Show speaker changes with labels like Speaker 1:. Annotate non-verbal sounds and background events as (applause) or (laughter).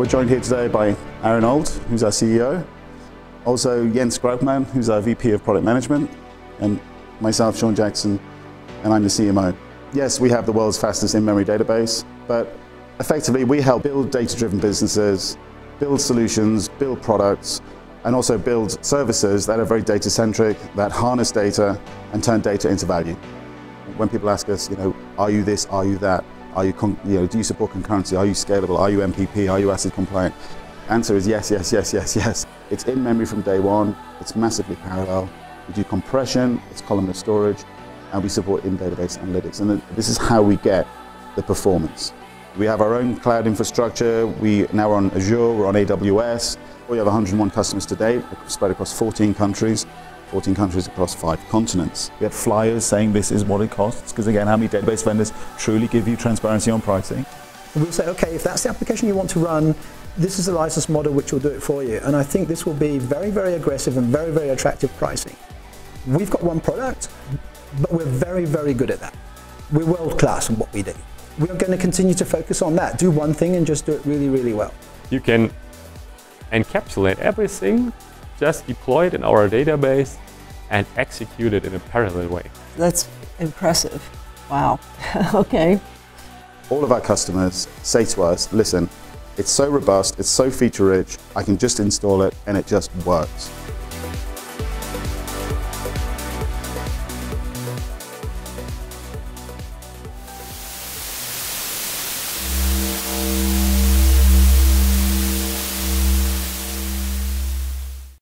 Speaker 1: We're joined here today by Aaron Auld, who's our CEO, also Jens Graupmann, who's our VP of Product Management, and myself, Sean Jackson, and I'm the CMO. Yes, we have the world's fastest in-memory database, but effectively we help build data-driven businesses, build solutions, build products, and also build services that are very data-centric, that harness data and turn data into value. When people ask us, you know, are you this, are you that, are you, you know, do you support concurrency, are you scalable, are you MPP, are you ACID compliant? Answer is yes, yes, yes, yes, yes. It's in memory from day one, it's massively parallel. We do compression, it's columnar storage, and we support in-database analytics. And this is how we get the performance. We have our own cloud infrastructure. We now are on Azure, we're on AWS. We have 101 customers today, spread across 14 countries. 14 countries across five continents. We had flyers saying this is what it costs, because again, how many database vendors truly give you transparency on pricing?
Speaker 2: We'll say, okay, if that's the application you want to run, this is the license model which will do it for you. And I think this will be very, very aggressive and very, very attractive pricing. We've got one product, but we're very, very good at that. We're world class in what we do. We're going to continue to focus on that. Do one thing and just do it really, really well.
Speaker 3: You can encapsulate everything, just deploy it in our database and execute it in a parallel way.
Speaker 4: That's impressive. Wow. (laughs) okay.
Speaker 1: All of our customers say to us, listen, it's so robust, it's so feature rich, I can just install it and it just works.